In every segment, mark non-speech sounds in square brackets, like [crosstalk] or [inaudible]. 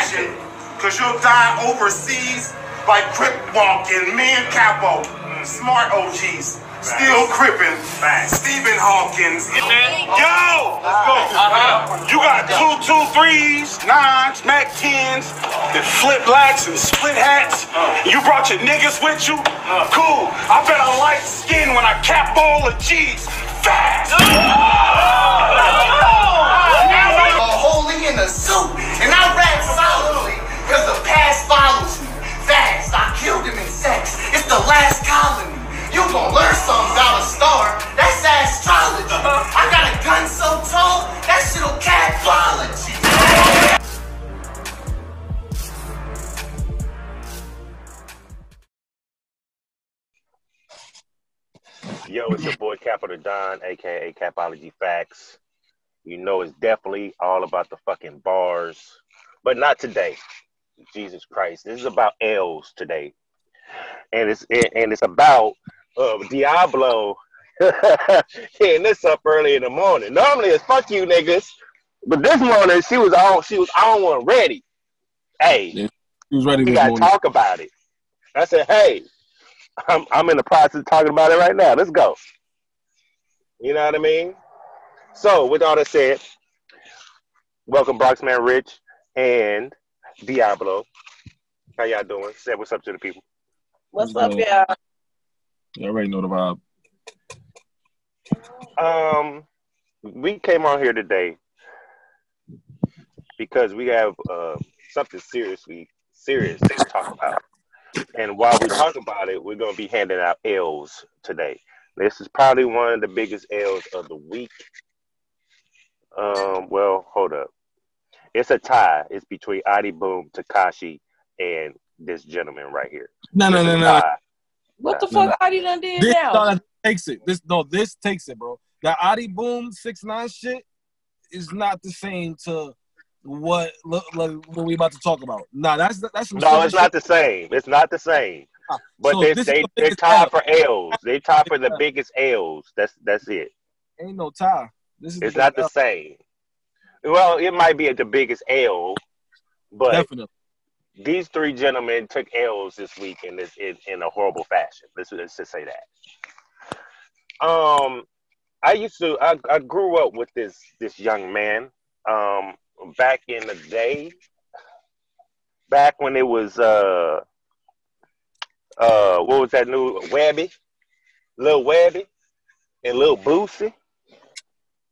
fashion, cause you'll die overseas by Crip walking, man capo, smart OGs. Still crippin', Stephen Hawkins. Yo, let's go. You got two, two threes, nines, Mac tens, that flip blacks and split hats. You brought your niggas with you. Cool. I bet I light skin when I cap all the G's. Fast. holy in a suit, past follows me. Fast, I killed him in sex. It's the last colony. You gon' learn something about a star. That's astrology. I got a gun so tall, that shit'll catbology. Yo, it's your boy Capital Don, aka Capology Factz. You know it's definitely all about the fucking bars, but not today. Jesus Christ, this is about L's today, and it's and it's about uh, Diablo [laughs] hitting this up early in the morning. Normally it's fuck you niggas, but this morning she was on she was on one ready. Hey, Yeah, He was ready we gotta morning. talk about it. I said, hey, I'm I'm in the process of talking about it right now. Let's go. You know what I mean? So with all that said, welcome Boxman Rich and Diablo. How y'all doing? Say what's up to the people. What's What's up, y'all? Y'all already know the vibe. Um, we came on here today because we have uh, something seriously serious to talk about. And while we talk about it, we're going to be handing out L's today. This is probably one of the biggest L's of the week. Um, well, hold up. It's a tie. It's between Adi Boom, Tekashi, and this gentleman right here. No, no, It's no, a no. What the No. fuck Adi done did This now? no, takes it. This no, this takes it, bro. That Adi Boom six nine shit is not the same to what look like what we about to talk about. Nah, that's that's some No, silly it's not the same. It's not the same. Ah, but So they they the they biggest tied L. for L's. They tied for the biggest L's. That's that's it. Ain't no tie. This is It's the not big the same. Well, it might be at the biggest L, L. but definitely. these three gentlemen took L's this week in this in, in a horrible fashion. Let's let's just say that. Um, I used to I, I grew up with this this young man. Um, back in the day, back when it was uh uh what was that new Webbie, Lil Webbie, and Lil Boosie.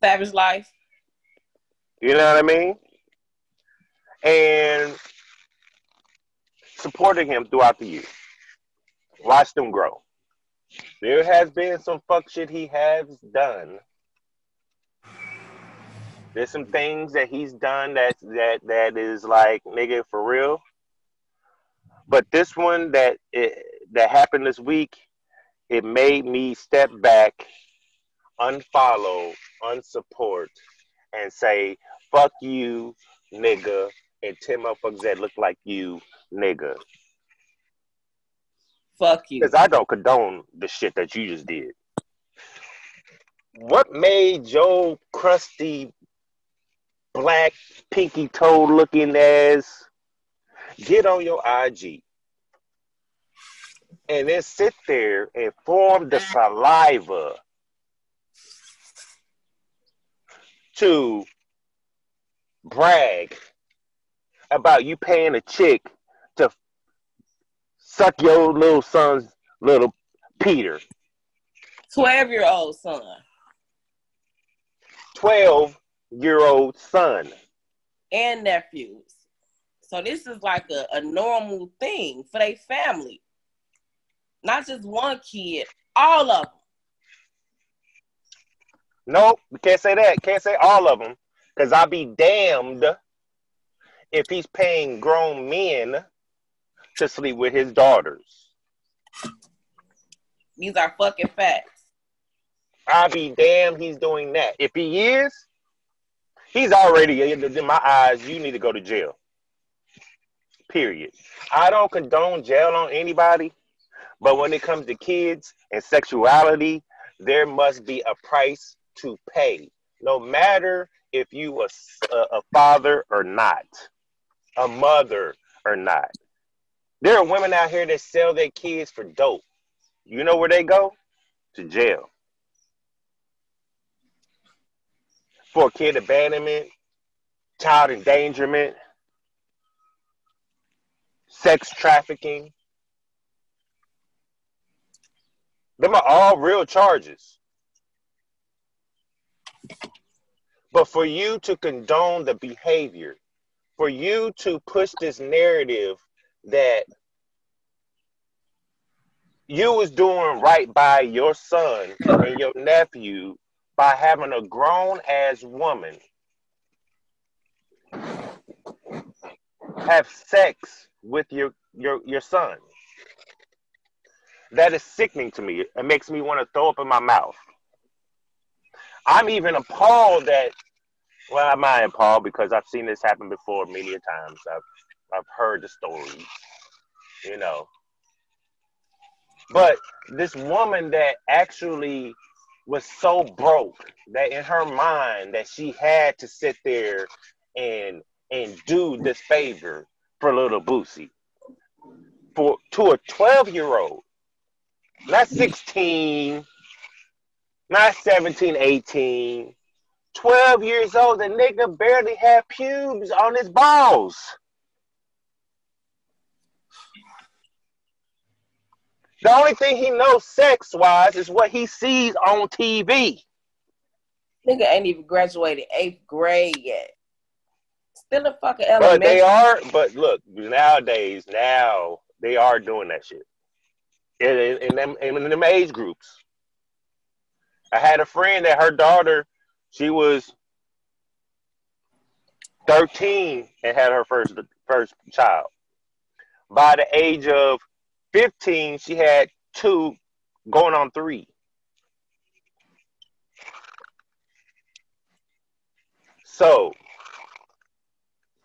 Savage Life. You know what I mean? And supporting him throughout the year. Watched him grow. There has been some fuck shit he has done. There's some things that he's done that that that is like nigga for real. But this one that it, that happened this week, it made me step back, unfollow, unsupport, and say fuck you, nigga, and 10 motherfuckers that look like you, nigga. Fuck you. Because I don't condone the shit that you just did. What made your crusty, black, pinky toe looking ass get on your IG and then sit there and form the saliva to brag about you paying a chick to suck your little son's little Peter, 12 year old son. 12 year old son. and nephews. So this is like a, a normal thing for their family. Not just one kid, all of them. Nope, we can't say that. Can't say all of them. Because I'll be damned if he's paying grown men to sleep with his daughters. These are fucking facts. I'll be damned he's doing that. If he is, he's already in, in my eyes. You need to go to jail. Period. I don't condone jail on anybody, but when it comes to kids and sexuality, there must be a price to pay, no matter if you a, a, father or not. a mother or not. There are women out here that sell their kids for dope. You know where they go? To jail. For kid abandonment, child endangerment, sex trafficking. Them are all real charges. But for you to condone the behavior, for you to push this narrative that you was doing right by your son and your nephew by having a grown ass woman have sex with your your your son. That is sickening to me. It makes me want to throw up in my mouth. I'm even appalled that well, I'm not appalled because I've seen this happen before many times. I've I've heard the stories, you know. But this woman that actually was so broke that in her mind that she had to sit there and and do this favor for little Boosie. For to a 12 year old, not 16, not 17, 18, 12 years old, the nigga barely had pubes on his balls. The only thing he knows sex wise is what he sees on TV. Nigga ain't even graduated eighth grade yet. Still a fucking elementary. But they are, but look, nowadays, now they are doing that shit. In, in, in them, in them age groups. I had a friend that her daughter, she was 13 and had her first first child. By the age of 15, she had two going on three. So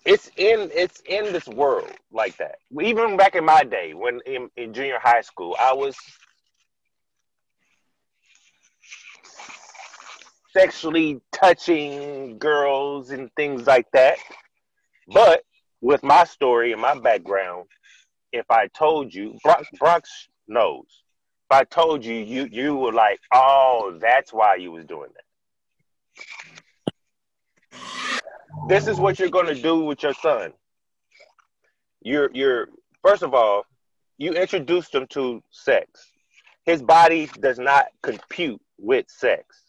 it's in it's in this world like that. Even back in my day, when in, in junior high school, I was sexually touching girls and things like that. But with my story and my background, if I told you, Bronx, Bronx knows. If I told you, you you were like, oh, that's why you was doing that. This is what you're gonna do with your son. You're you're first of all, you introduced him to sex. His body does not compute with sex.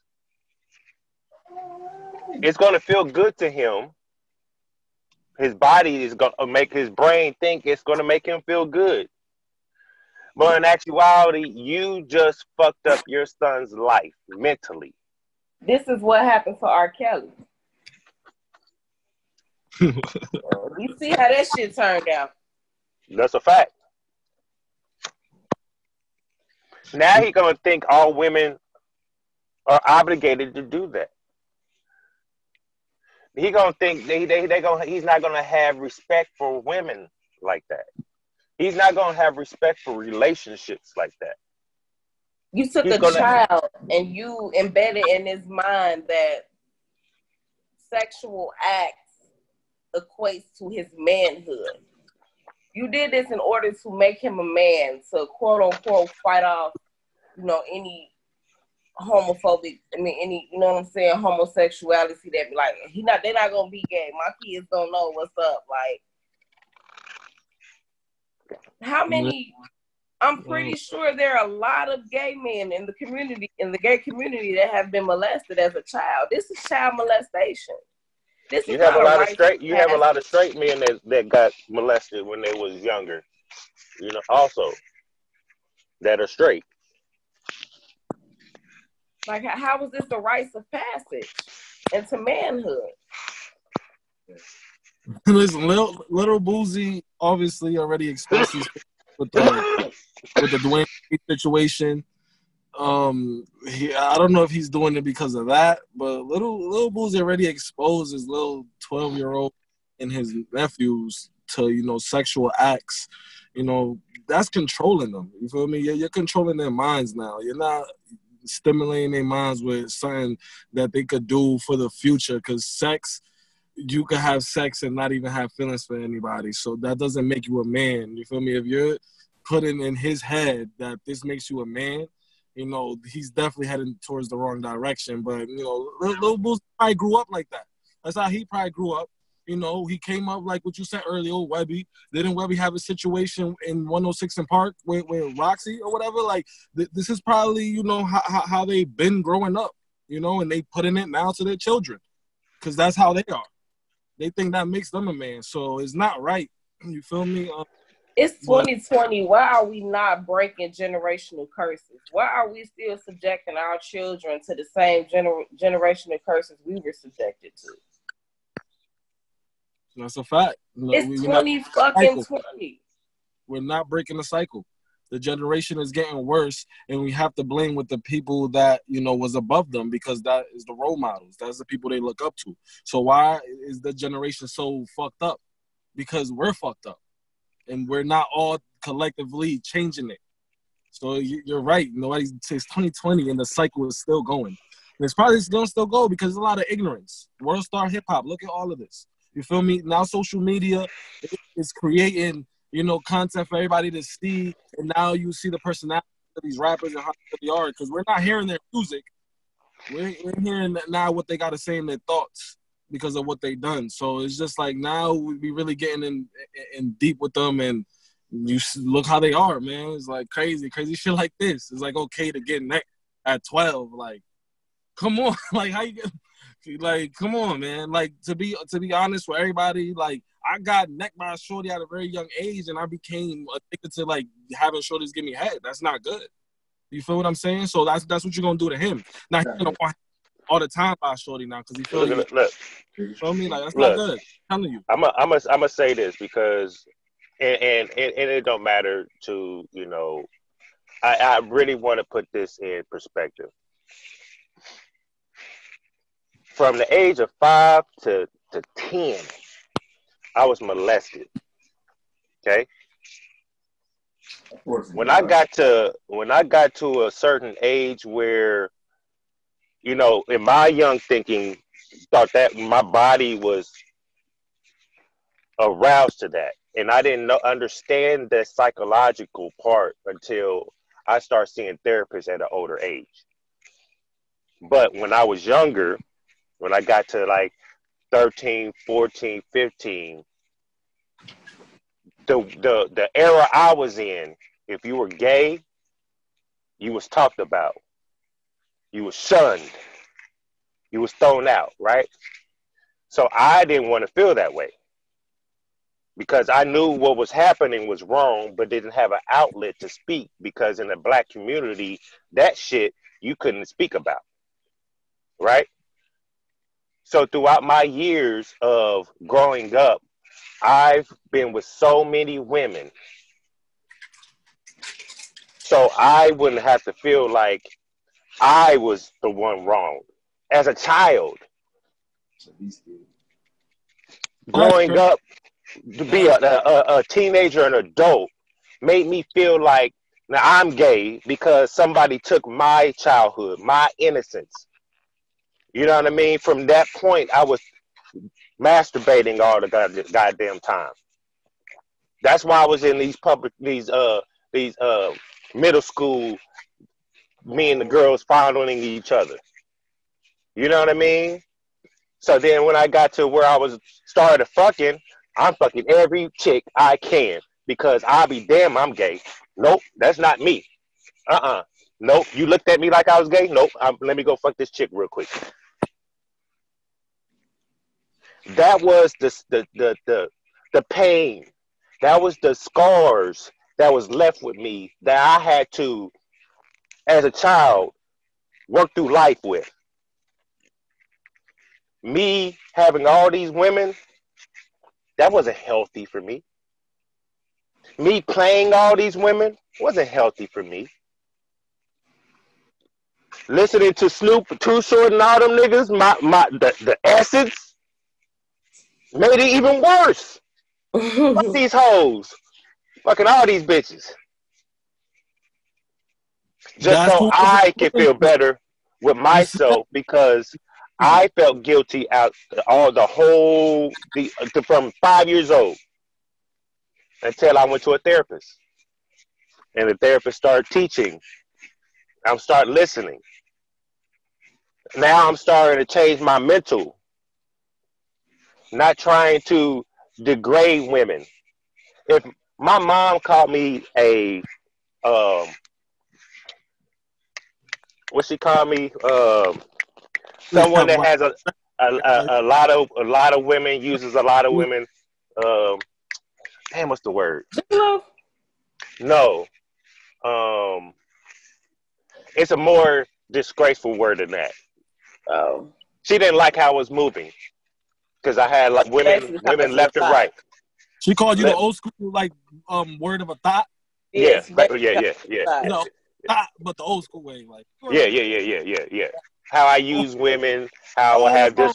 It's gonna feel good to him. His body is gonna make his brain think it's gonna make him feel good. But in actuality, you just fucked up your son's life mentally. This is what happened to R. Kelly. [laughs] you see how that shit turned out. That's a fact. Now he gonna think all women are obligated to do that. He gonna think they they they gonna he's not gonna have respect for women like that. He's not gonna have respect for relationships like that. You took He's a gonna- child and you embedded in his mind that sexual acts equates to his manhood. You did this in order to make him a man, to quote unquote fight off, you know, any homophobic, I mean any, you know what I'm saying, homosexuality that be like, he not they're not gonna be gay. My kids don't know what's up. Like how many I'm mm. pretty sure there are a lot of gay men in the community, in the gay community, that have been molested as a child. This is child molestation. This You is have a lot of straight you have a lot of straight men that, that got molested when they was younger. You know, also that are straight. Like, how- is this the rites of passage into manhood? [laughs] Listen, little little Boosie obviously already these with the with the Dwayne situation. Um, he, I don't know if he's doing it because of that, but little little Boosie already exposed his little twelve year old and his nephews to you know sexual acts. You know that's controlling them. You feel me? You're controlling their minds now. You're not stimulating their minds with something that they could do for the future because sex you could have sex and not even have feelings for anybody. So that doesn't make you a man. You feel me? If you're putting in his head that this makes you a man, you know, he's definitely heading towards the wrong direction. But you know, Lil Boosie probably grew up like that. That's how he probably grew up. You know, he came up like what you said earlier, Webbie. Didn't Webbie have a situation in 106 and Park with, with Roxy or whatever? Like, th- this is probably, you know, how, how they've been growing up, you know, and they putting it now to their children because that's how they are. They think that makes them a man. So it's not right. You feel me? Uh, it's 2020. Why are we not breaking generational curses? Why are we still subjecting our children to the same gener- generational curses we were subjected to? That's a fact. it's we, 20 fucking 20. We're not breaking the cycle. The generation is getting worse, and we have to blame with the people that you know was above them because that is the role models. That's the people they look up to. So why is the generation so fucked up? Because we're fucked up, and we're not all collectively changing it. So you're right. Nobody says 2020, and the cycle is still going. And it's probably going to still go because there's a lot of ignorance. World star hip hop. Look at all of this. You feel me? Now social media is creating, you know, content for everybody to see, and now you see the personality of these rappers and how they are. Because we're not hearing their music, we're, we're hearing now what they got to say in their thoughts because of what they done. So it's just like now we be really getting in in deep with them, and you look how they are, man. It's like crazy, crazy shit like this. It's like okay to get neck at twelve, like. Come on, [laughs] like how you get like, come on, man. Like to be to be honest with everybody, like I got necked by a shorty at a very young age, and I became addicted to like having shorties give me head. That's not good. You feel what I'm saying? So that's that's what you're gonna do to him. Now he's gonna want all the time by a shorty now because he feels look, look, you feel me? Like that's look, not good. I'm telling you. I'm a, I'm a, I'm gonna say this because and, and and and it don't matter to you know. I, I really want to put this in perspective from the age of five to, to 10, I was molested. Okay. When I got to when I got to a certain age where, you know, in my young thinking, thought that my body was aroused to that, and I didn't know, understand the psychological part until I started seeing therapists at an older age. But when I was younger, when I got to like 13, 14, 15, the the the era I was in, if you were gay, you was talked about. You was shunned. You was thrown out, right? So I didn't want to feel that way. Because I knew what was happening was wrong, but didn't have an outlet to speak because in the black community, that shit you couldn't speak about. Right? So throughout my years of growing up, I've been with so many women. So I wouldn't have to feel like I was the one wrong. As a child, growing up to be a, a, a teenager and adult made me feel like now I'm gay because somebody took my childhood, my innocence, you know what I mean? From that point, I was masturbating all the goddamn time. That's why I was in these public, these uh, these uh, middle school. Me and the girls fondling each other. You know what I mean? So then, when I got to where I was started fucking, I'm fucking every chick I can because I'll be damn, I'm gay. Nope, that's not me. Uh uh-uh. uh Nope. You looked at me like I was gay. Nope. I'm, let me go fuck this chick real quick that was the, the the the the pain. That was the scars that was left with me that i had to as a child work through life with. Me having all these women that wasn't healthy for me. Me playing all these women wasn't healthy for me. Listening to Snoop, Too Short, and all them niggas, my my the, the essence made it even worse. [laughs] Fuck these hoes. Fucking all these bitches. Just That's so I can feel better with myself [laughs] because I felt guilty out all the whole the, from five years old until I went to a therapist, and the therapist started teaching. I'm start listening. Now I'm starting to change my mental, not trying to degrade women. If my mom called me a um, what she called me um, someone that has a a, a a, lot of a lot of women uses a lot of women um damn what's the word? No. Um it's a more disgraceful word than that. Oh. she didn't like how I was moving because I had like women women left and right [laughs] She called you the old school like um word of a thought, yeah It's but- yeah yeah yeah. No. thought, but the old school way, like yeah yeah yeah yeah yeah yeah how I use women how I have this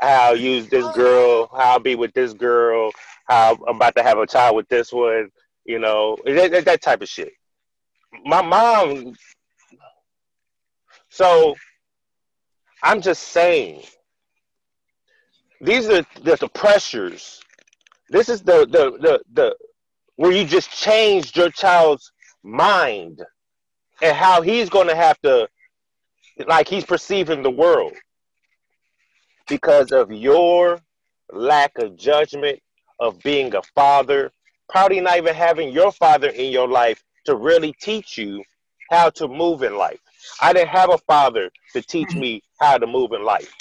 how I use this girl, how I'll be with this girl, how I'm about to have a child with this one, you know, that, that, that type of shit. My mom. So I'm just saying, these are the, the pressures. This is the, the the the where you just changed your child's mind and how he's going to have to, like he's perceiving the world because of your lack of judgment of being a father, probably not even having your father in your life to really teach you how to move in life. I didn't have a father to teach mm-hmm. me how to move in life.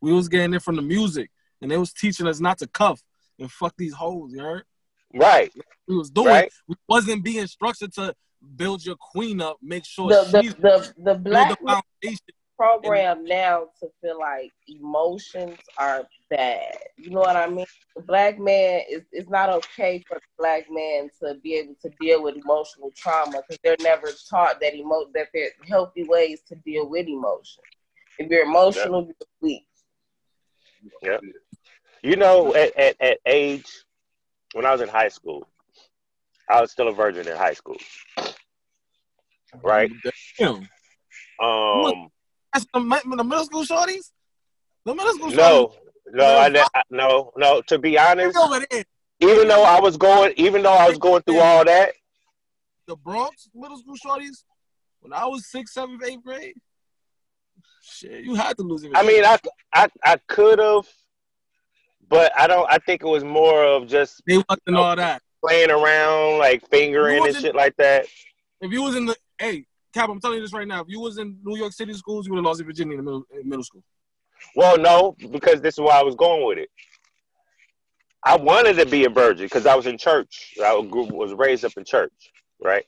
We was getting it from the music, and they was teaching us not to cuff and fuck these hoes. You heard? Right, We was doing. right. We wasn't being structured to build your queen up, make sure The, she's the, the, the black the foundation. program now to feel like emotions are bad. You know what I mean? The black man is it's not okay for the black man to be able to deal with emotional trauma because they're never taught that emo that there are healthy ways to deal with emotion. If you're emotional, you're weak. You know, at, at, at age, when I was in high school, I was still a virgin in high school. Right. Damn. Um, That's the, the middle school shorties. The middle school no, no, I, No. I no, no. To be honest, shorties over there. even though I was going, even though I was going through all that, The Bronx middle school shorties. When I was sixth, seventh, eighth grade, shit, you had to lose it. I mean, I, I, I could have, but I don't. I think it was more of just they wasn't all that. playing around, like fingering and shit like that. If you was in the hey, Cap, I'm telling you this right now. If you was in New York City schools, you would have lost in Virginia in middle, in middle school. Well, no, because this is why I was going with it. I wanted to be a virgin because I was in church. I was raised up in church, right?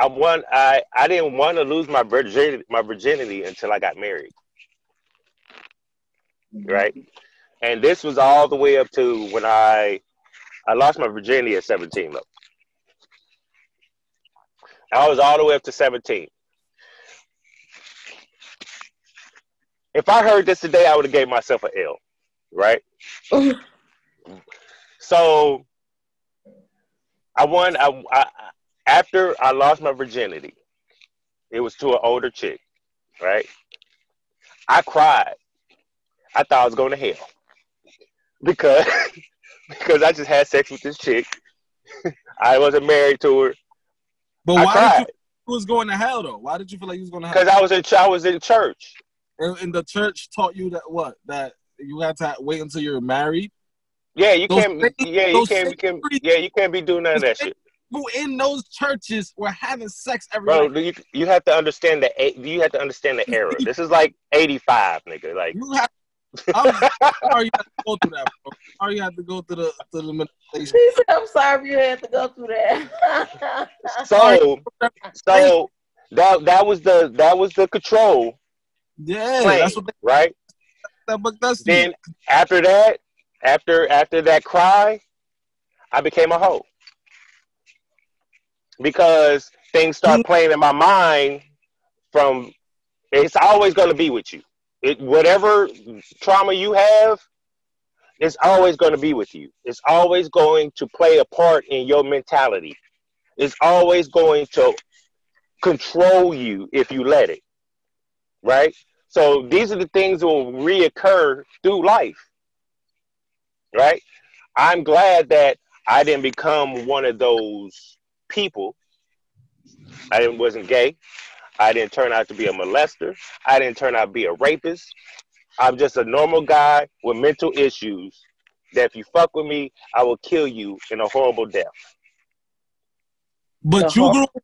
I want. I I didn't want to lose my virginity, my virginity until I got married, mm-hmm. right? And this was all the way up to when I I lost my virginity at 17 though. I was all the way up to 17. If I heard this today, I would have gave myself an L, right? [laughs] so I won. I, I after I lost my virginity, it was to an older chick, right? I cried. I thought I was going to hell [laughs] because [laughs] because I just had sex with this chick. [laughs] I wasn't married to her But I why cried. did you was going to hell though? Why did you feel like you was going to hell? because I was in I was in church. And, and the church taught you that what that you had to wait until you're married. Yeah, you Those can't. Yeah, you can't. You can't. Yeah, you can't be doing none of that shit, Who in those churches were having sex every bro. night. You you have to understand the a- you have to understand the era. [laughs] This is like eighty five, nigga. Like You have. I'm sorry you had to go through that, bro. Sorry you had to go through the to the manipulation. He said, I'm sorry you had to go through that. [laughs] so so that that was the that was the control, Yeah, plan, that's what they, right? that book does. Then you. after that, after after that cry, I became a hoe because things start playing in my mind. From it's always going to be with you. It whatever trauma you have, it's always going to be with you. It's always going to play a part in your mentality. It's always going to control you if you let it. Right? So these are the things that will reoccur through life. Right? I'm glad that I didn't become one of those people. I wasn't gay. I didn't turn out to be a molester. I didn't turn out to be a rapist. I'm just a normal guy with mental issues that if you fuck with me, I will kill you in a horrible death. But Uh-huh. you grew up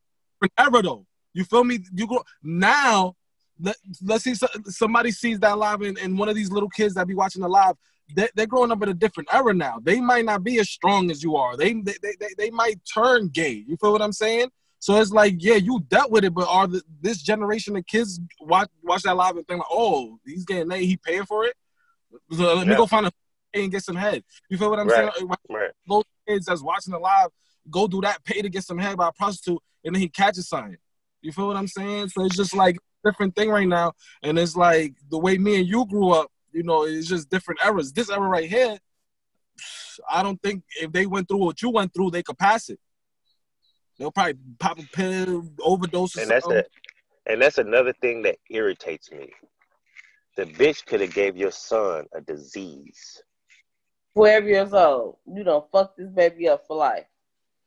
forever though. You feel me? You grow now. Let, let's see so, somebody sees that live and, and one of these little kids that be watching the live they, they're growing up in a different era now they might not be as strong as you are they they, they, they, they might turn gay you feel what i'm saying so it's like yeah you dealt with it but are the, this generation of kids watch watch that live and think like oh he's getting that he paying for it so let me go find a and get some head you feel what i'm Right. saying Right. those kids that's watching the live go do that, pay to get some head by a prostitute, and then he catches something. You feel what I'm saying? So it's just like different thing right now, and it's like the way me and you grew up. You know, it's just different eras. This era right here, I don't think if they went through what you went through, they could pass it. They'll probably pop a pill, overdose, or And that's that. And that's another thing that irritates me. The bitch could have gave your son a disease. 12 years old. You don't fuck this baby up for life.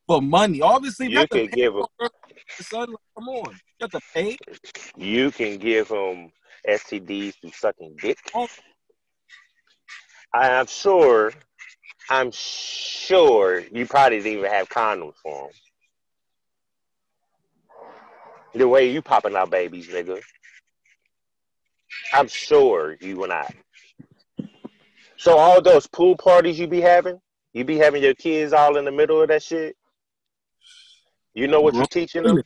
for money. Obviously, You have to could pay give 'em- Son, come on, you have to pay. You can give him STDs through sucking dick. Oh. I'm sure, I'm sure you probably didn't even have condoms for them. The way you popping out babies, nigga. I'm sure you and I. So all those pool parties you be having, you be having your kids all in the middle of that shit. You know what you're teaching them?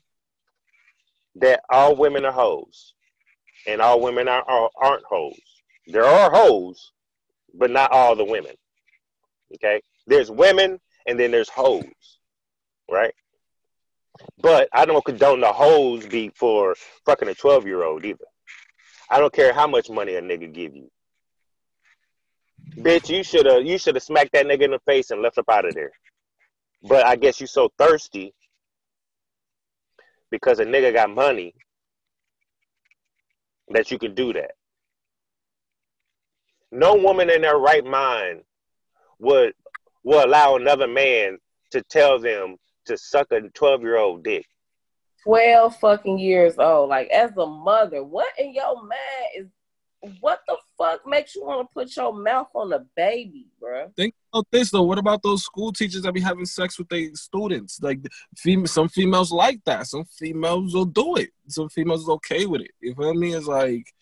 That all women are hoes, and all women are, are aren't hoes. There are hoes, but not all the women. Okay, there's women, and then there's hoes, right? But I don't condone the hoes be for fucking a twelve year old either. I don't care how much money a nigga give you. Bitch, you should have you should have smacked that nigga in the face and left up out of there. But I guess you so thirsty because a nigga got money that you can do that. No woman in their right mind would will allow another man to tell them to suck a 12 year old dick. 12 fucking years old. Like, as a mother, what in your mind is, what the fuck makes you want to put your mouth on a baby, bro? Think about this though. What about those school teachers that be having sex with their students? Like, fem- some females like that. Some females will do it. Some females is okay with it. You feel me? It's like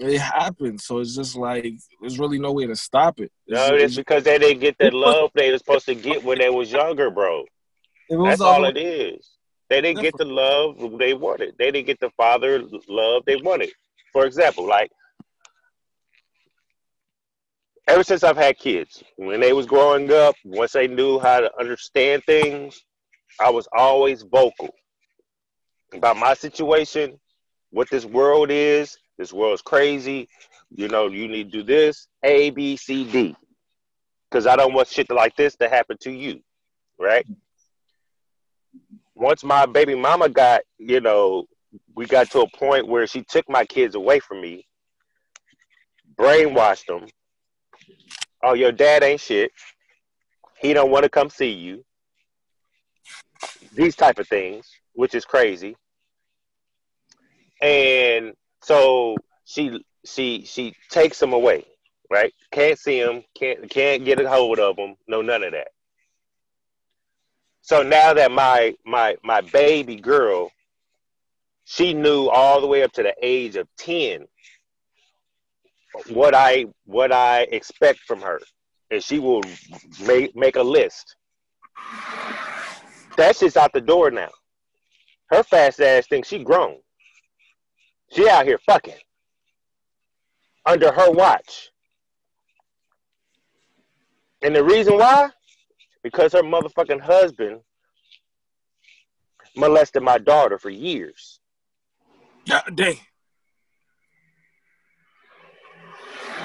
it happens. So it's just like there's really no way to stop it. No, It's- it's because they didn't get that love they were supposed to get when they was younger, bro. was That's all- all it is. They didn't get the love they wanted. They didn't get the father love they wanted. For example, like ever since I've had kids, when they was growing up, once they knew how to understand things, I was always vocal about my situation, what this world is. This world's crazy. You know, you need to do this, A, B, C, D. Because I don't want shit like this to happen to you, right? Once my baby mama got, you know, we got to a point where she took my kids away from me, brainwashed them. Oh, your dad ain't shit. He don't want to come see you. These type of things, which is crazy. And so she she she takes them away, right? Can't see them, can't can't get a hold of them, no none of that. So now that my my my baby girl, she knew all the way up to the age of ten what I what I expect from her, and she will make make a list. That shit's out the door now. Her fast ass thinks she grown. She out here fucking under her watch. And the reason why? Because her motherfucking husband molested my daughter for years. God dang.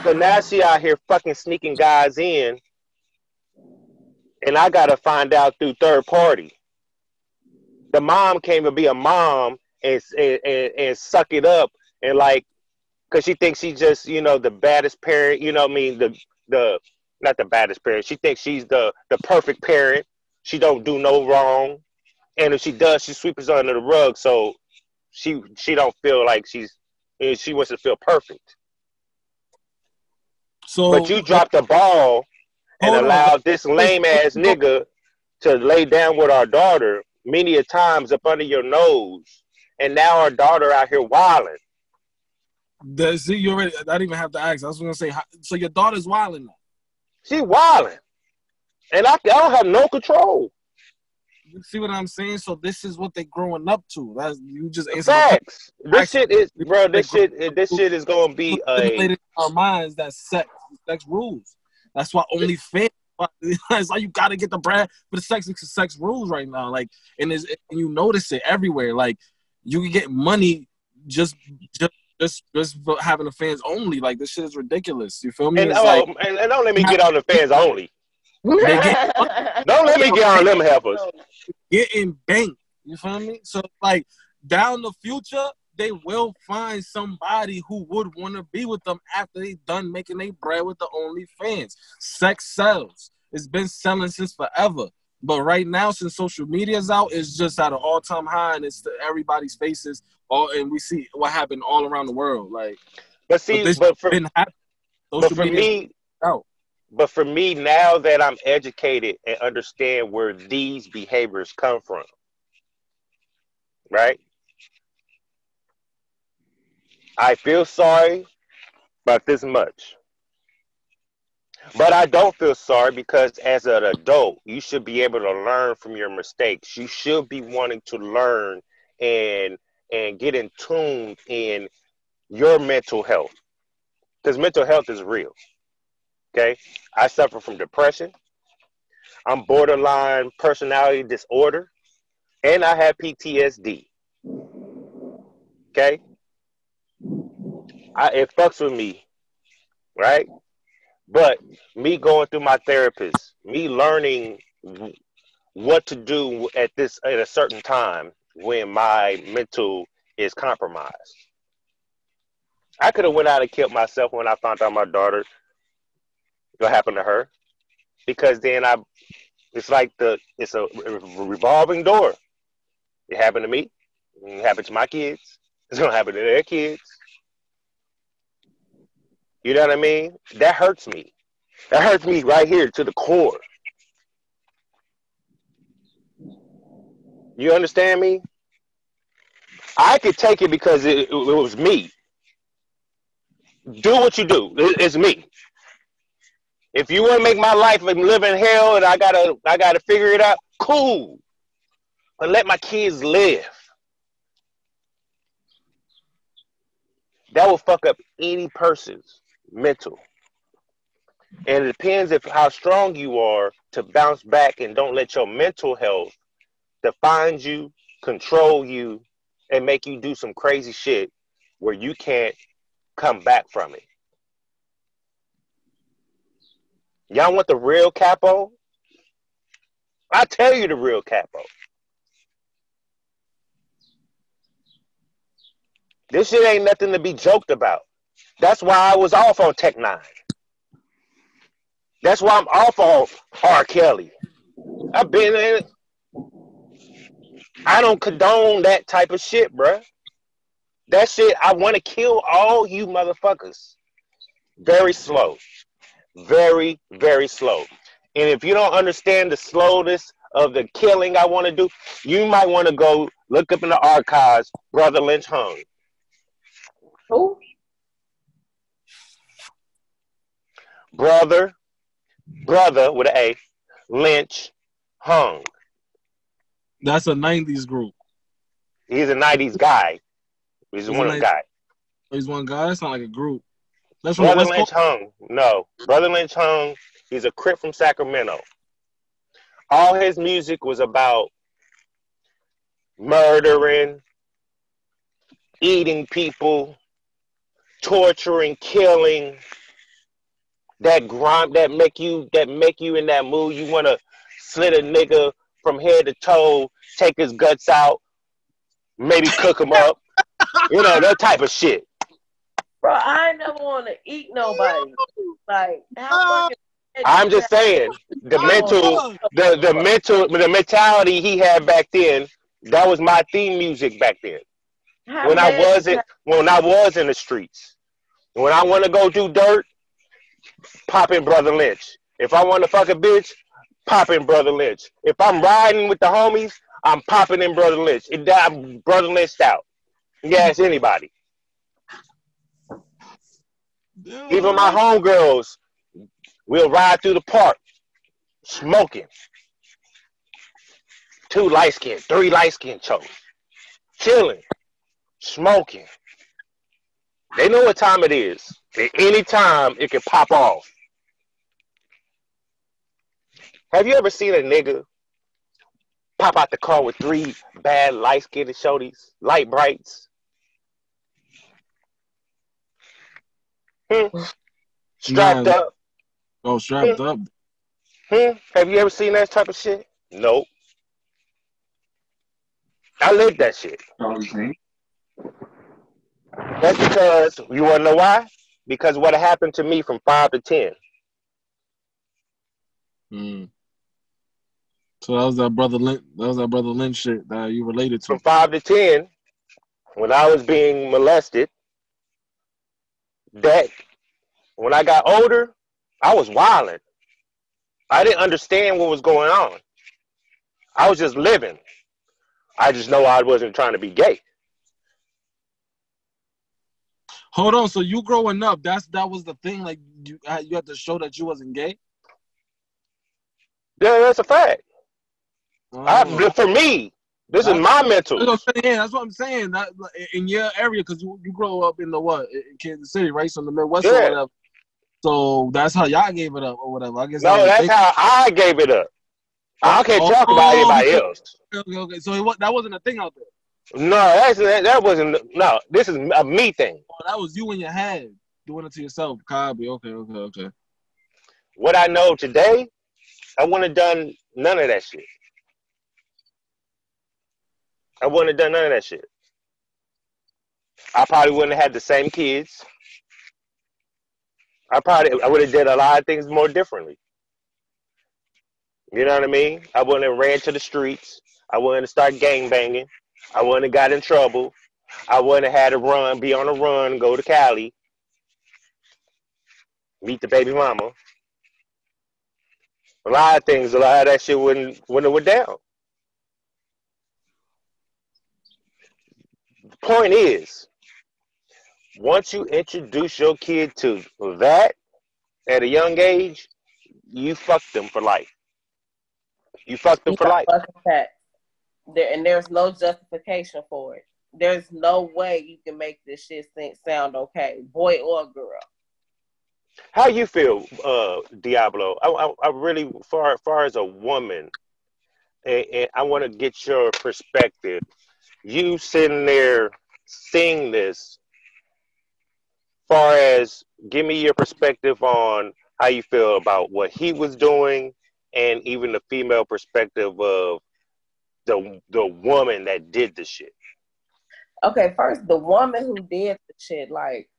So now she out here fucking sneaking guys in, and I gotta find out through third party. The mom came to be a mom and and, and, suck it up and like because she thinks she's just you know the baddest parent. You know, what I mean the the not the baddest parent. She thinks she's the the perfect parent. She don't do no wrong, and if she does, she sweeps it under the rug. So she she don't feel like she's she wants to feel perfect. So, But you dropped the ball and Hold on. allowed this lame ass nigga to lay down with our daughter many a times up under your nose, and now our daughter out here wilding. The, see, you already. I didn't even have to ask. I was gonna say. So your daughter's wilding now. She wilding, and I, I don't have no control. You see what I'm saying? So this is what they're growing up to. That's you just Facts. This shit is, bro. This shit. This shit is gonna be a. Our minds that sex, sex rules. That's why only fans. [laughs] That's why you gotta get the brand for the sex because sex rules right now. Like, and is and you notice it everywhere. Like, you can get money just just just just having the fans only. Like, this shit is ridiculous. You feel me? And, oh, like and, and don't let me get on the fans only. get, [laughs] Don't let me get on them helpers. getting banked. You feel me? So like down the future, they will find somebody who would want to be with them after they done making their bread with the OnlyFans. Sex sells. It's been selling since forever. But right now, since social media's out, it's just at an all-time high, and it's to everybody's faces. All and we see what happened all around the world. Like, But see, this but for, but for me, out. But for me, now that I'm educated and understand where these behaviors come from, right? I feel sorry about this much. But I don't feel sorry because as an adult, you should be able to learn from your mistakes. You should be wanting to learn and and get in tune in your mental health. Because mental health is real. Okay. I suffer from depression. I'm borderline personality disorder. And I have PTSD. Okay. I, it fucks with me. Right. But me going through my therapist, me learning what to do at this at a certain time when my mental is compromised. I could have went out and killed myself when I found out my daughter what happened to her because then I it's like the it's a revolving door. It happened to me. It happened to my kids. It's gonna happen to their kids. You know what I mean? That hurts me. That hurts me right here to the core. You understand me? I could take it because it, it was me. Do what you do. It- It's me. If you want to make my life live in hell and I gotta I gotta figure it out, cool. But let my kids live. That will fuck up any person's mental. And it depends if how strong you are to bounce back and don't let your mental health define you, control you, and make you do some crazy shit where you can't come back from it. Y'all want the real capo? I tell you the real capo. This shit ain't nothing to be joked about. That's why I was off on Tech Nine. That's why I'm off on R. Kelly. I've been in it. I don't condone that type of shit, bruh. That shit, I want to kill all you motherfuckers. Very slow. Very, very slow. And if you don't understand the slowness of the killing I want to do, you might want to go look up in the archives, Brother Lynch hung. Who? Brother, brother with an A, Lynch hung. That's a '90s group. He's a 90s guy. He's, He's one of 90s guy. He's one guy. That's not like a group. That's Brother Lynch hung. No. Brother Lynch hung. He's a crip from Sacramento. All his music was about murdering, eating people, torturing, killing. That grime that make you that make you in that mood. You wanna slit a nigga from head to toe, take his guts out, maybe cook him up. You know, that type of shit. Bro, I never want to eat nobody. Like, how fucking. I'm just saying the mental, the the mental, the mentality he had back then. That was my theme music back then. How When I wasn't, when I was in the streets. When I want to go do dirt, popping Brotha Lynch. If I want to fuck a bitch, popping Brotha Lynch. If I'm riding with the homies, I'm popping in Brotha Lynch. It I'm Brotha Lynched out. Ask anybody. Even my homegirls, we'll ride through the park, smoking. Two light skin, three light skin chokes, chilling, smoking. They know what time it is. At any time, it can pop off. Have you ever seen a nigga pop out the car with three bad light skinned shorties, light brights? Hmm. Strapped Nah. up. Oh, strapped up. Hmm? Have you ever seen that type of shit? Nope. I lived that shit. That's because you wanna know why? Because what happened to me from five to ten. Mm. So that was that Brotha Lynch. That was that Brotha Lynch shit that you related to. From five to ten, when I was being molested, that when I got older, I was wilding. I didn't understand what was going on. I was just living. I just know I wasn't trying to be gay. Hold on. So you growing up, that's that was the thing. Like you, you had to show that you wasn't gay. Yeah, that's a fact. I, Oh. for me, this is my mental. That's what I'm saying. That's what I'm saying. That in your area, because you, you grow up in the what in Kansas City, right? So in the Midwest or whatever. So that's how y'all gave it up or whatever. I guess. No, that's how I gave it up. I oh, can't Oh, talk about oh, anybody because- else. Okay, okay. So it, that wasn't a thing out there. No, that's that, that wasn't. No, this is a me thing. Oh, that was you in your head doing it to yourself, Cosby. Okay, okay, okay. What I know today, I wouldn't have done none of that shit. I wouldn't have done none of that shit. I probably wouldn't have had the same kids. I probably I would have did a lot of things more differently. You know what I mean? I wouldn't have ran to the streets. I wouldn't have started gang banging. I wouldn't have got in trouble. I wouldn't have had to run, be on a run, go to Cali, meet the baby mama. A lot of things, a lot of that shit wouldn't wouldn't have went down. The point is, once you introduce your kid to that at a young age, you fuck them for life. You fuck them for life. There and there's no justification for it. There's no way you can make this shit sound okay, boy or girl. How you feel, uh, Diablo? I, I, I really, far far as a woman, and, and I want to get your perspective. You sitting there seeing this, far as give me your perspective on how you feel about what he was doing, and even the female perspective of the the woman that did the shit. Okay, first the woman who did the shit, like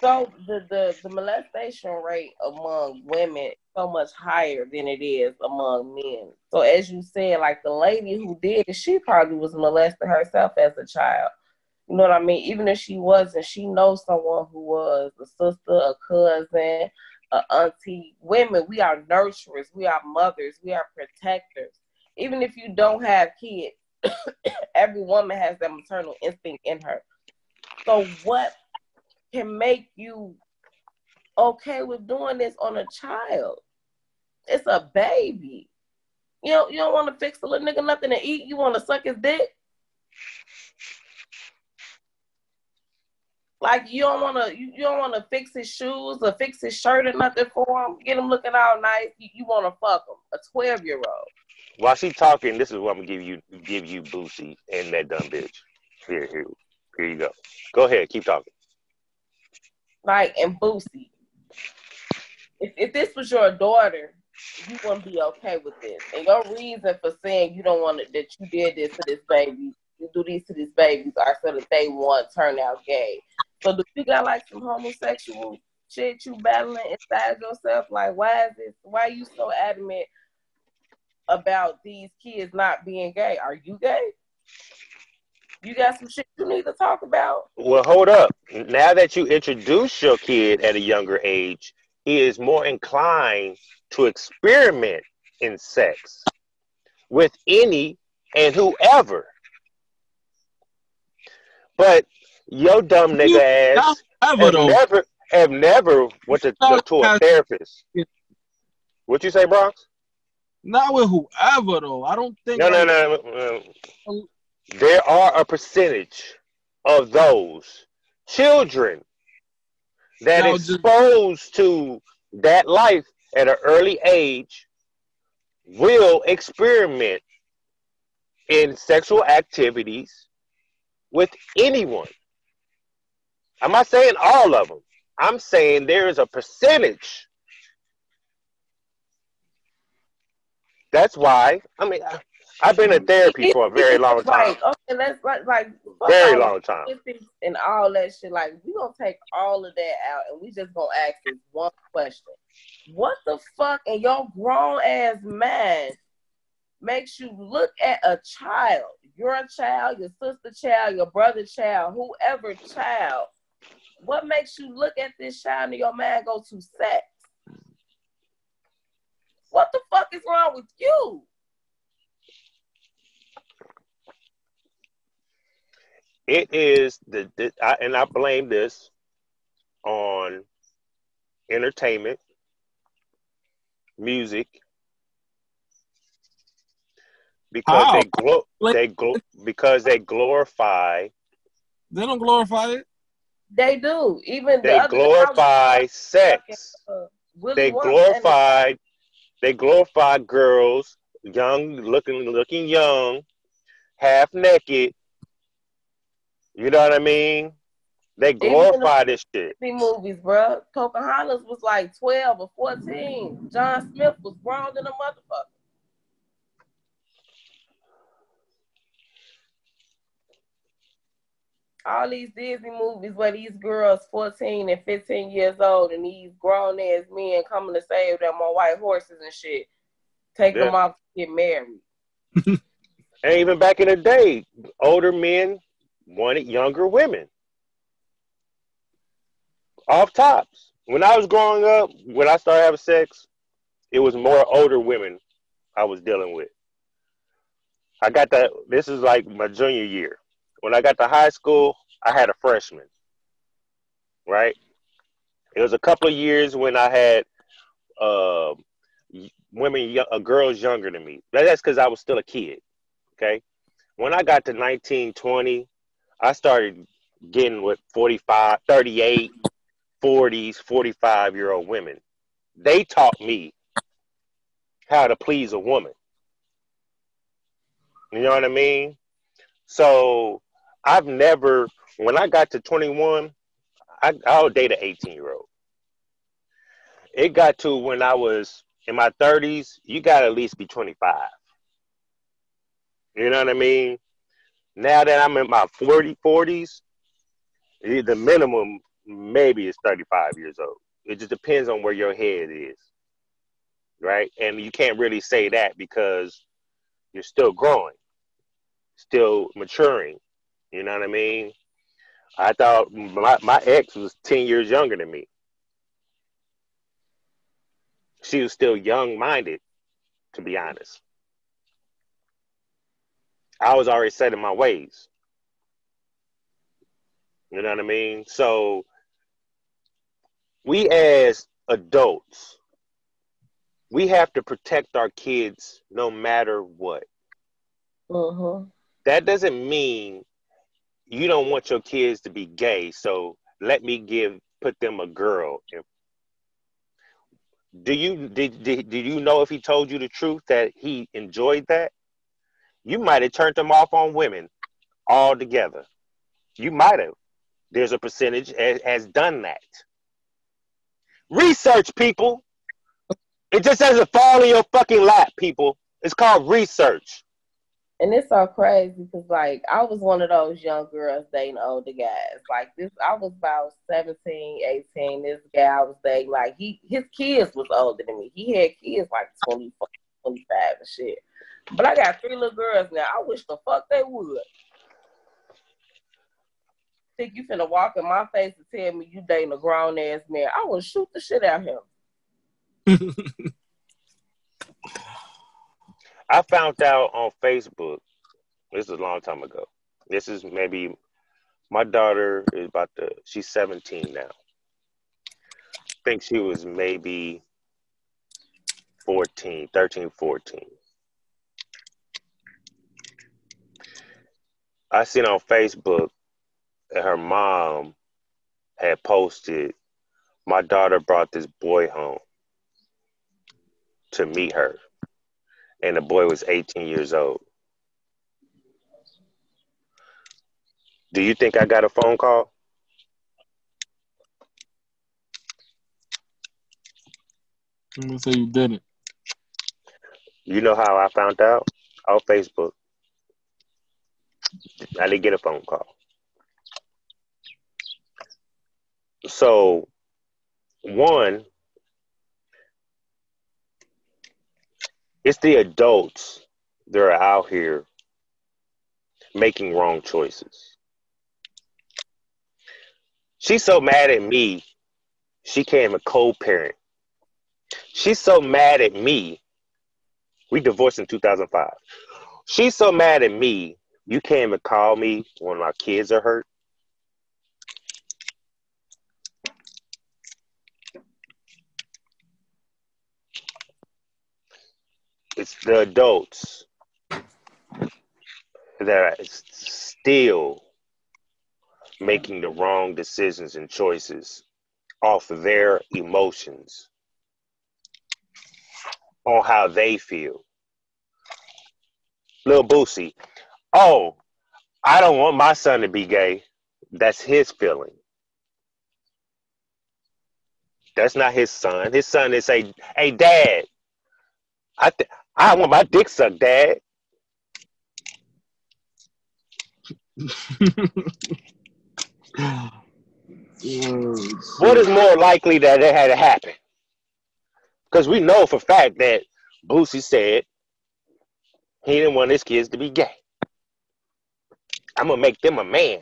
so the, the the molestation rate among women so much higher than it is among men. So as you said, like the lady who did it, she probably was molested herself as a child. You know what I mean? Even if she wasn't, she knows someone who was a sister, a cousin, a auntie. Women, we are nurturers, we are mothers, we are protectors. Even if you don't have kids, [coughs] every woman has that maternal instinct in her. So what can make you okay with doing this on a child? It's a baby. You don't, you don't want to fix the little nigga nothing to eat. You want to suck his dick. Like you don't want to, you, you don't want to fix his shoes or fix his shirt or nothing for him. Get him looking all nice. You, you want to fuck him, a twelve year old. While she talking, this is what I'm gonna give you, give you, Boosie, and that dumb bitch. Here, here, here you go. Go ahead, keep talking. like and Boosie. If if this was your daughter, you wouldn't be okay with this. And your reason for saying you don't want it that you did this to this baby, you do these to these babies are so that they won't turn out gay. So do you got like some homosexual shit you battling inside yourself? Like why is this why are you so adamant about these kids not being gay? Are you gay? You got some shit you need to talk about? Well, hold up. Now that you introduce your kid at a younger age, he is more inclined to experiment in sex with any and whoever. But your dumb nigga ass have never have never went to, to, to a therapist. What you say, Bronx? Not with whoever though. I don't think. No, no, no, no. There are a percentage of those children that now, exposed just... to that life at an early age will experiment in sexual activities with anyone. I'm not saying all of them. I'm saying there is a percentage. That's why. I mean, I've been in therapy for a very long time. Like, okay, let's like, like very long time. And all that shit. Like, we gonna take all of that out, and we just gonna ask this one question: What the fuck in your grown ass mind makes you look at a child, your child, your sister child, your brother child, whoever child? What makes you look at this child and your mind go to sex? What the fuck is wrong with you? It is the, the I, and I blame this on entertainment, music, because oh. they glo- they glo- because they glorify. They don't glorify it. They do. Even they the glorify sex. They glorify. They glorify girls, young looking, looking young, half naked. You know what I mean? They glorify this shit. Movies, bro. Pocahontas was like twelve or fourteen. John Smith was grown than a motherfucker. All these Disney movies where these girls 14 and 15 years old and these grown ass men coming to save them on white horses and shit. Take yeah. them off to get married. [laughs] and even back in the day, older men wanted younger women. Off tops. When I was growing up, when I started having sex, it was more older women I was dealing with. I got that. This is like my junior year when I got to high school, I had a freshman. Right? It was a couple of years when I had uh, women, uh, girls younger than me. That's because I was still a kid. Okay. When I got to 19, 20, I started getting with 45, 38, 40s, 45 year old women. They taught me how to please a woman. You know what I mean? So I've never, when I got to 21, I, I'll date an 18 year old. It got to when I was in my 30s, you got to at least be 25. You know what I mean? Now that I'm in my 40, 40s, the minimum maybe is 35 years old. It just depends on where your head is. Right? And you can't really say that because you're still growing, still maturing. You know what I mean? I thought my, my ex was 10 years younger than me. She was still young minded, to be honest. I was already set in my ways. You know what I mean? So we as adults, we have to protect our kids no matter what. Uh-huh. That doesn't mean you don't want your kids to be gay, so let me give put them a girl. Do you did, did did you know if he told you the truth that he enjoyed that? You might have turned him off on women altogether. You might have. There's a percentage has done that. Research, people. It just doesn't fall in your fucking lap, people. It's called research. And it's so crazy because, like, I was one of those young girls dating older guys. Like this, I was about 17, 18. This guy I was dating, like, he his kids was older than me. He had kids like 24, 25 and shit. But I got three little girls now. I wish the fuck they would. Think you finna walk in my face and tell me you dating a grown ass man? I would shoot the shit out of him. [laughs] I found out on Facebook. This is a long time ago. This is maybe my daughter is about to. She's 17 now. I think she was maybe 14, 13, 14. I seen on Facebook that her mom had posted, my daughter brought this boy home to meet her and the boy was 18 years old. Do you think I got a phone call? I'm gonna say you didn't. You know how I found out? On Facebook. I didn't get a phone call. So, one, it's the adults that are out here making wrong choices. She's so mad at me, she came a co-parent. She's so mad at me. We divorced in 2005. She's so mad at me, you came and call me when my kids are hurt. It's the adults that are still making the wrong decisions and choices off of their emotions on how they feel. Little Boosie, oh, I don't want my son to be gay. That's his feeling. That's not his son. His son is say, "Hey, Dad, I th- I want my dick sucked, Dad. what is more likely that it had to happen? Because we know for fact that Boosie said he didn't want his kids to be gay. I'm gonna make them a man.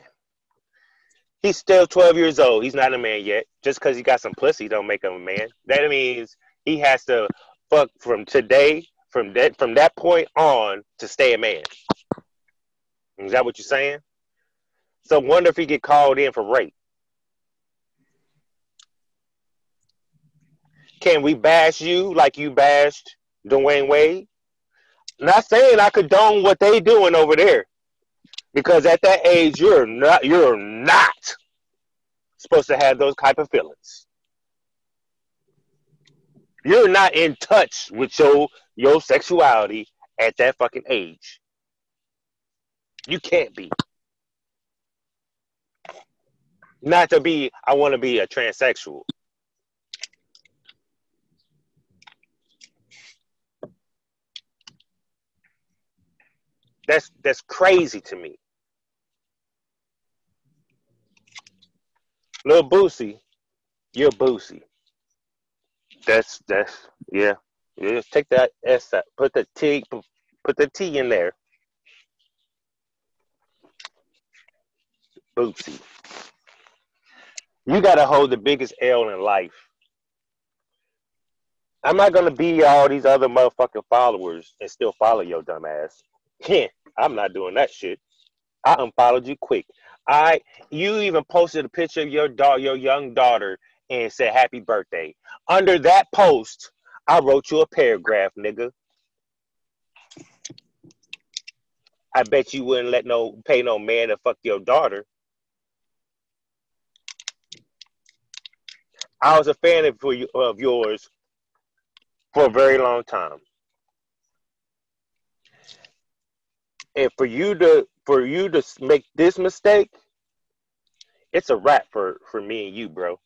He's still 12 years old. He's not a man yet. Just because he got some pussy don't make him a man. That means he has to fuck from today from that from that point on to stay a man. Is that what you're saying? So wonder if he get called in for rape. Can we bash you like you bashed Dwyane Wade? Not saying I condone what they doing over there, because at that age you're not you're not supposed to have those type of feelings. You're not in touch with your your sexuality at that fucking age. You can't be. Not to be, I want to be a transsexual. That's that's crazy to me. Little Boosie, you're Boosie. That's that's yeah. You just take that S out, put the T, put the T in there. Bootsy. You gotta hold the biggest L in life. I'm not gonna be all these other motherfucking followers and still follow your dumb ass. [laughs] I'm not doing that shit. I unfollowed you quick. I you even posted a picture of your daughter, your young daughter, and said happy birthday. Under that post, I wrote you a paragraph, nigga. I bet you wouldn't let no pay no man to fuck your daughter. I was a fan of, you of yours for a very long time. And for you to for you to make this mistake, it's a wrap for for me and you, bro.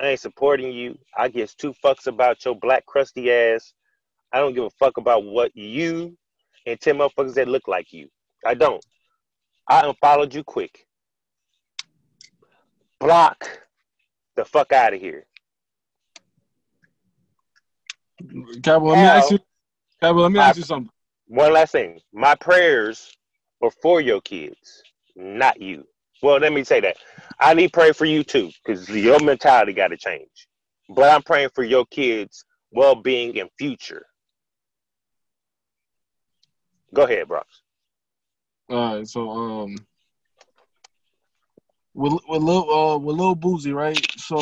I ain't supporting you. I give two fucks about your black crusty ass. I don't give a fuck about what you and 10 motherfuckers that look like you. I don't. I unfollowed you quick. Block the fuck out of here. Capo, let me ask you. Let me ask you something. One last thing. My prayers are for your kids, not you. Well, let me say that. I need pray for you too, because your mentality got to change. But I'm praying for your kids' well being and future. Go ahead, Bronx. All right, so um, with with little uh with little Boosie, right? So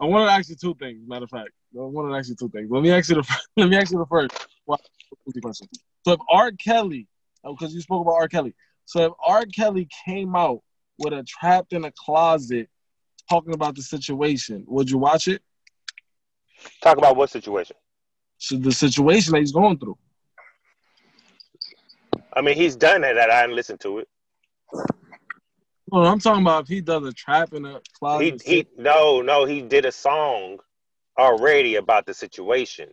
I wanted to ask you two things. Matter of fact, I wanted to ask you two things. Let me ask you the [laughs] let me ask you the first. So if R. Kelly, Oh, because you spoke about R. Kelly, so if R. Kelly came out with a trapped in a closet talking about the situation, would you watch it? Talk about what situation? So the situation that he's going through. I mean, he's done it. That I didn't listen to it. Well, I'm talking about if he does a trap in a closet. He he no no he did a song already about the situation.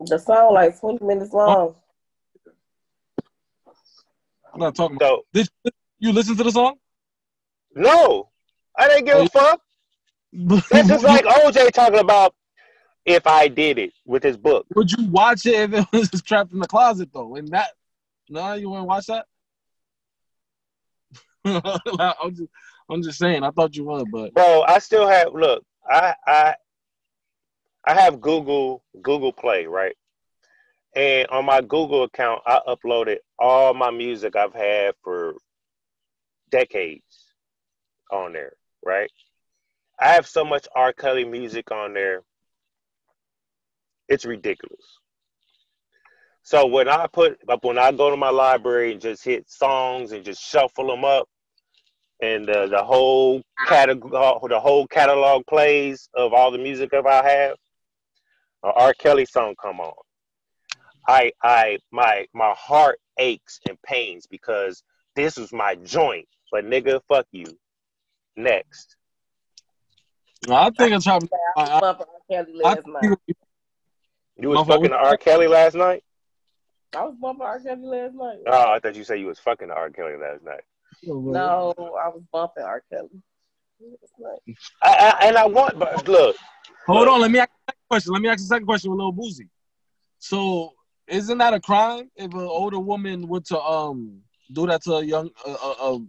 The song like 20 minutes long. I'm not talking about. So Did you listen to the song? no, I didn't give a oh, fuck. [laughs] This is like OJ talking about if I did it with his book. Would you watch it if it was trapped in the closet though? And that, no, you to watch that? [laughs] I'm just, I'm just saying. I thought you would, but Bro, I still have look, I I I have Google Google Play, right? And on my Google account, I uploaded all my music I've had for decades on there, right? I have so much R. Kelly music on there. It's ridiculous. So when I put when I go to my library and just hit songs and just shuffle them up, and uh, the whole catalog, the whole catalog plays of all the music that I have, an R. Kelly song come on. I, I, my, my heart aches and pains because this was my joint. But nigga, fuck you. Next, no, I think it's trapped. I I, was bumping R. Kelly last I night. you was fucking the R. Kelly last night. I was bumping R. Kelly last night. Oh, I thought you said you was fucking the R. Kelly last night. No, I was bumping R. Kelly. I, I, and I want, but look, Hold on, let me ask you a second question. Let me ask you a second question with Lil Boosie. So, isn't that a crime if an older woman were to um do that to a young a a, a,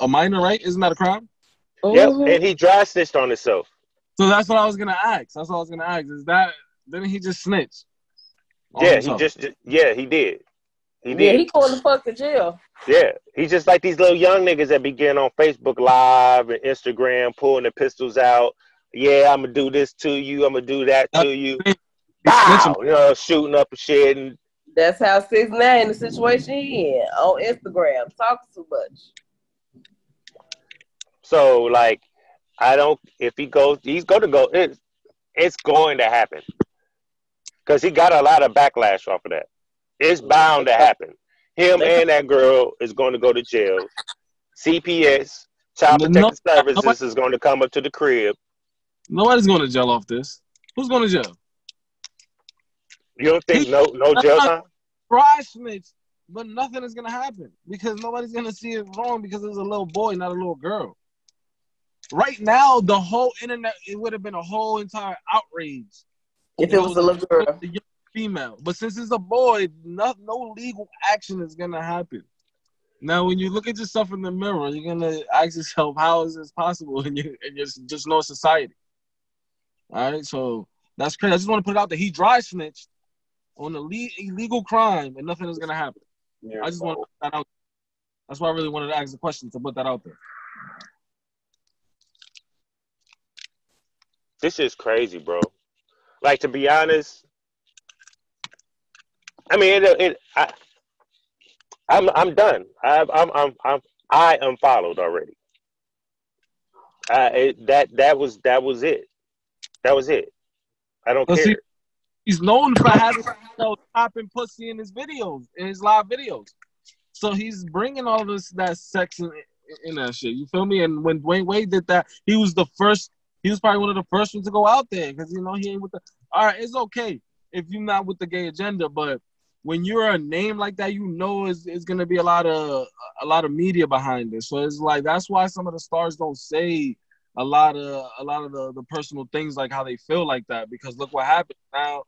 a minor, right? Isn't that a crime? yep, Mhm. and he dry snitched on himself. So that's what I was gonna ask. That's what I was gonna ask. Is that didn't he just snitch? Yeah, he himself? just, just, yeah, he did. He Yeah, did. he called the fuck to jail. Yeah, he's just like these little young niggas that be getting on Facebook Live and Instagram, pulling the pistols out. Yeah, I'm gonna do this to you. I'm gonna do that to you. He's Bow, you know, shooting up and shit. And That's how 6ix9ine the situation he in on Instagram. Talking too much. so, like, I don't. If he goes, he's going to go. It, it's going to happen because he got a lot of backlash off of that. It's bound to happen. Him and that girl is going to go to jail. CPS, Child No, Protective Services, is going to come up to the crib. Nobody's going to jail off this. Who's going to jail? You don't think no no jail time? Try snitch, but nothing is gonna happen because nobody's gonna see it wrong because it's a little boy, not a little girl. Right now, the whole internet it would have been a whole entire outrage. If it was a little girl. a young female, but since it's a boy, no, no legal action is gonna happen. Now, when you look at yourself in the mirror, you're gonna ask yourself, "How is this possible?" in your in your just no society. All right, so that's crazy. I just want to put it out there. He dry snitched on a le- illegal crime, and nothing is gonna happen. Yeah, I just want to put that out. That's why I really wanted to ask the question to put that out there. This is crazy, bro. Like to be honest, I mean, it, it I, I'm I'm done. I, I'm I'm I'm I unfollowed already. Uh, it, that that was that was it. That was it. I don't But care. see, he's known for having you know, popping pussy in his videos, in his live videos. So he's bringing all this that sex in, in that shit. You feel me? And when Dwyane Wade did that, he was the first. He was probably one of the first ones to go out there because you know he ain't with the. All right, it's okay. if you're not with the gay agenda, but when you're a name like that, you know is is gonna be a lot of a lot of media behind it. So it's like that's why some of the stars don't say a lot of a lot of the, the personal things like how they feel like that because look what happened now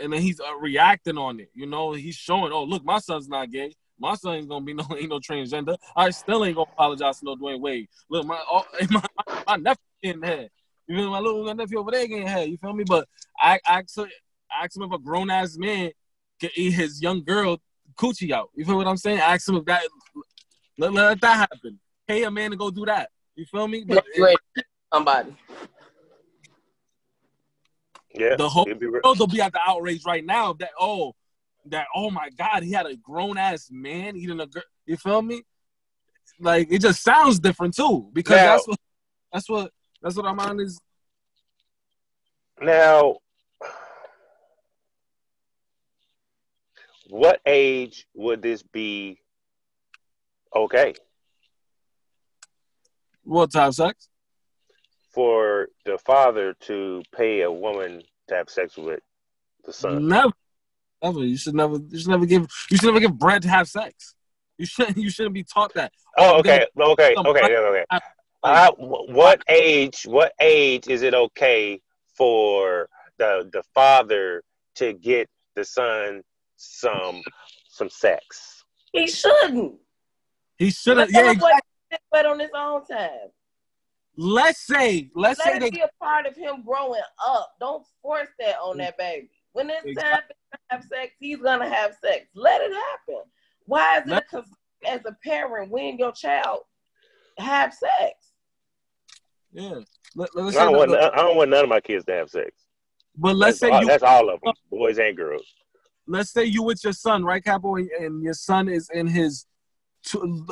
and then he's uh, reacting on it you know he's showing oh look my son's not gay. My son ain't gonna be no [laughs] ain't no transgender. I still ain't gonna apologize to no Dwyane Wade. Look my oh, [laughs] my, my, my nephew getting head. You feel my little nephew over there getting head you feel me? But i I asked, him if a grown-ass man can eat his young girl coochie out. You feel what i'm saying? I asked him if that let, let that happen. Pay a man to go do that. You feel me? But somebody. Yeah. The whole world will be at the outrage right now that oh that oh my god he had a grown ass man eating a girl. You feel me? Like it just sounds different too because now, that's what that's what that's what I'm on is. Now, what age would this be okay? What type of sex? For the father to pay a woman to have sex with the son. Never, never. You should never. You should never give. You should never give bread to have sex. You shouldn't. You shouldn't be taught that. Oh, okay, okay, okay, okay. Uh, what age? What age is it okay for the the father to get the son some some sex? He shouldn't. He shouldn't. Yeah, exactly but on his own time. Let's say, let's Let say it they be a part of him growing up. Don't force that on that baby. When it's exactly. time to have sex, he's gonna have sex. Let it happen. Why is it because as a parent when your child have sex? Yeah. Let, I, don't want, I don't want none of my kids to have sex. But let's that's say all, you, that's all of them, boys and girls. Let's say you with your son, right, Capo, and your son is in his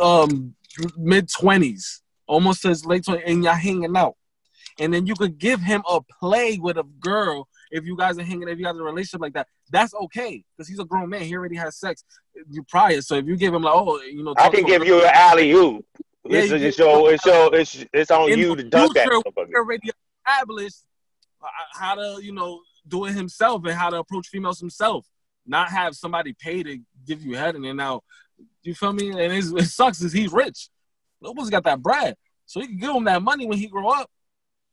um, mid twenties, almost his late twenties, and y'all hanging out, and then you could give him a play with a girl if you guys are hanging, if you guys have a relationship like that. That's okay because he's a grown man. He already has sex you prior. So if you give him like, oh, you know, I can give you an alley oop. Yeah, it's, it's, show, it's, show, it's, it's on you to dunk that. Already established uh, how to, you know, do it himself and how to approach females himself. Not have somebody pay to give you head and then now you feel me? And it sucks is he's rich. Nobody's got that bread. So he can give him that money when he grow up.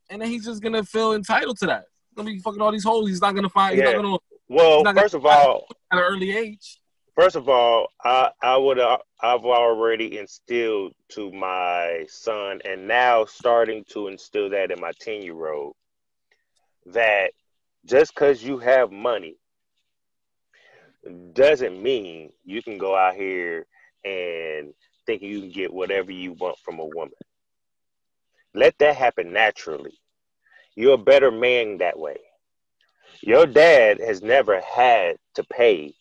And then he's just gonna feel entitled to that. He's gonna be fucking all these holes. He's not gonna find yeah. he's not gonna Well, first of all at an early age. First of all, I, I would uh, I've already instilled to my son and now starting to instill that in my 10 year old that just because you have money doesn't mean you can go out here and thinking you can get whatever you want from a woman. Let that happen naturally. You're a better man that way. Your dad has never had to pay.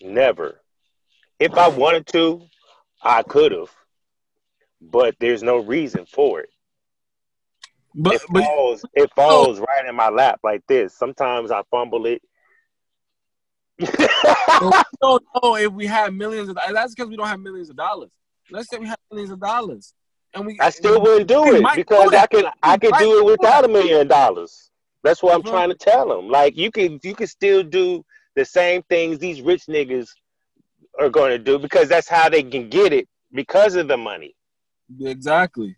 Never. If I wanted to, I could have. But there's no reason for it. But, it falls, but, it falls oh. right in my lap like this. Sometimes I fumble it we don't know if we have millions of that's because we don't have millions of dollars. Let's say we have millions of dollars. And we I still wouldn't do it because I can I can do it without a million dollars. That's what I'm trying to tell them. Like you can you can still do the same things these rich niggas are going to do because that's how they can get it because of the money. Exactly.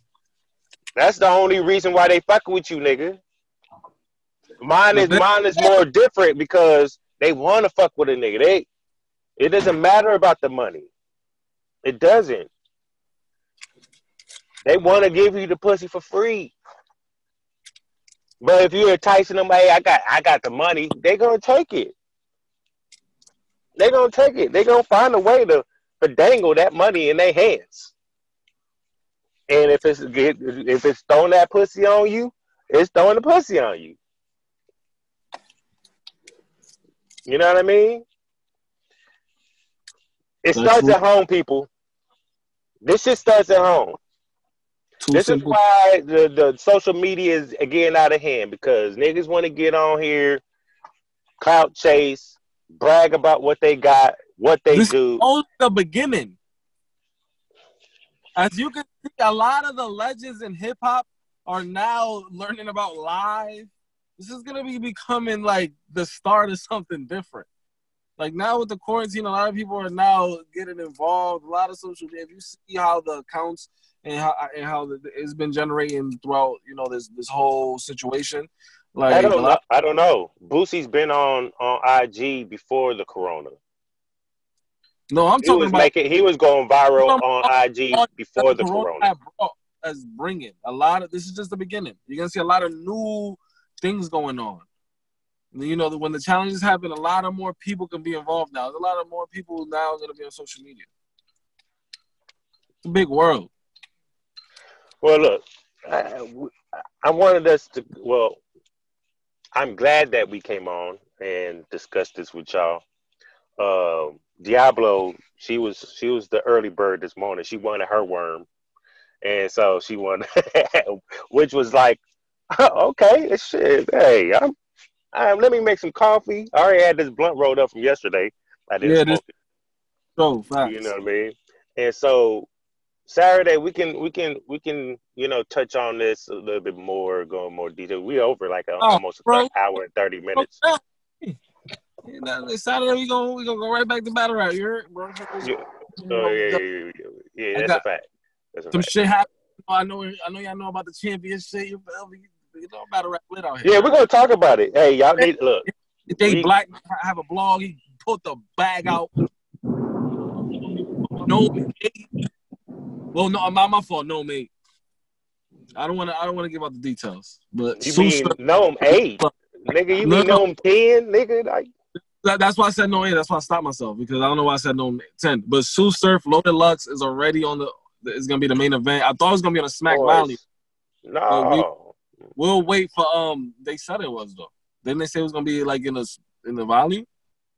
That's the only reason why they fuck with you, nigga. Mine is mine is more different because they want to fuck with a nigga. They it doesn't matter about the money. It doesn't. They want to give you the pussy for free. But if you're enticing them, hey, I got I got the money, they gonna take it. They gonna take it. They gonna find a way to, to dangle that money in their hands. And if it's if it's throwing that pussy on you, it's throwing the pussy on you. You know what I mean? It That's starts at home, people. This shit starts at home. Too this simple. is why the, the social media is again out of hand because niggas want to get on here, clout chase, brag about what they got, what they this do. Is the beginning. As you can see, a lot of the legends in hip hop are now learning about live This is gonna be becoming like the start of something different. Like now with the quarantine, a lot of people are now getting involved. A lot of social media. If you see how the accounts and how and how the, it's been generating throughout, you know, this this whole situation. Like I don't know. I don't know. Boosie's been on on IG before the corona. no, I'm He talking was about making. He was going viral on IG before the corona. brought as bringing a lot of. This is just the beginning. You're gonna see a lot of new things going on. You know, when the challenges happen, a lot of more people can be involved now. There's a lot of more people now going to be on social media. It's a big world. Well, look, I, I wanted us to. Well, I'm glad that we came on and discussed this with y'all. Um, Diablo, she was she was the early bird this morning. She wanted her worm, and so she wanted, [laughs] which was like, [laughs] okay, shit. Hey, I'm, I'm. Let me make some coffee. I already had this blunt rolled up from yesterday. I didn't Yeah, smoke this- So facts. you know what I mean? And so Saturday we can we can we can you know touch on this a little bit more, go in more detail. We over like a, Oh, almost an hour and thirty oh, minutes. You know, Saturday we gonna we gonna go right back to battle rap. You heard, bro? Yeah. Oh yeah, yeah, yeah, yeah. that's a fact. That's a Some fact. shit happened. I know. I know y'all know about the championship. You feel me? You know battle rap lit out here. Yeah, we're gonna talk about it. Hey, y'all need look. If They black have a blog. He put the bag out. No, mate. well, no, not my fault. No, mate. I don't want to. I don't want to give out the details. But You Sue mean NOME eight, nigga? You mean. NOME ten, nigga? Like that- that's why I said no. eight. That's why I stopped myself because I don't know why I said no ten. But Tsu Surf Loaded Lux is already on the. Is gonna be the main event. I thought it was gonna be on a Smack. Valley. No. We'll wait for um. They said it was though. Didn't they say it was gonna be like in the in the volume?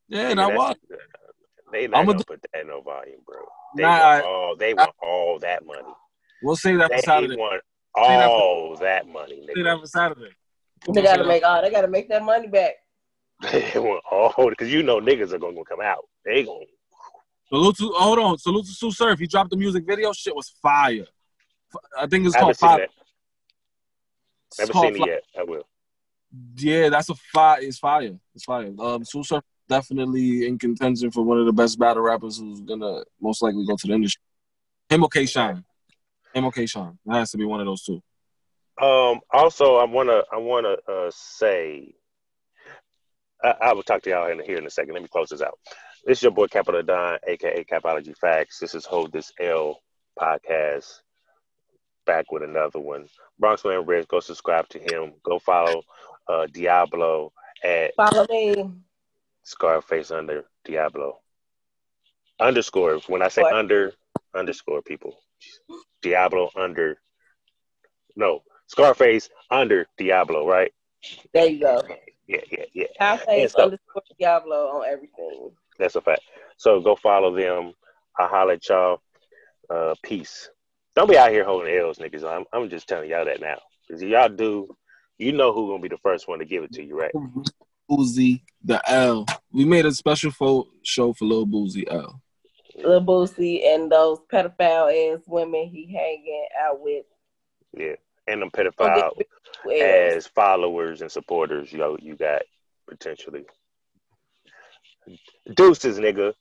Yeah, and I that's- was. They not I'ma gonna put that in no volume, bro. They Nah, want all. They want all that money. We'll save that for They Saturday. want that for- all that money. Save Nigga. that for Saturday. They gotta make oh, they gotta make that money back. [laughs] They want all because you know niggas are gonna come out. They gonna Salute to hold on. Salute to Tsu Surf. He dropped the music video. Shit was fire. I think it's called seen Fire. that. It's Never seen it Fly- yet. I will. Yeah, that's a fire. It's fire. It's fire. Um, Surf definitely in contention for one of the best battle rappers who's gonna most likely go to the industry. Him or K Shine. Him or K Shine. It has to be one of those two. Um. Also, I wanna I wanna uh, say. I, I will talk to y'all in here in a second. Let me close this out. This is your boy Capital Don, aka Capology Factz. This is Hold This L podcast. Back with another one. Bronx Man Reds, go subscribe to him. Go follow uh, Diablo at Follow me. Scarface under Diablo. Underscore. When I say What? under, underscore people. Diablo under. No, Scarface under Diablo, right? There you go. Yeah, yeah, yeah. I'll say And it's so- underscore Diablo on everything. That's a fact. So go follow them. I'll holler at y'all. Uh, peace. Don't be out here holding L's, niggas. I'm, I'm just telling y'all that now. Because y'all do, you know who's going to be the first one to give it to you, right? Boosie, the L. We made a special fo- show for Lil Boosie L. Lil Boosie and those pedophile ass women he hanging out with. Yeah. And them Don't pedophile get big L's. as followers and supporters, you know, you got potentially. Deuces, nigga.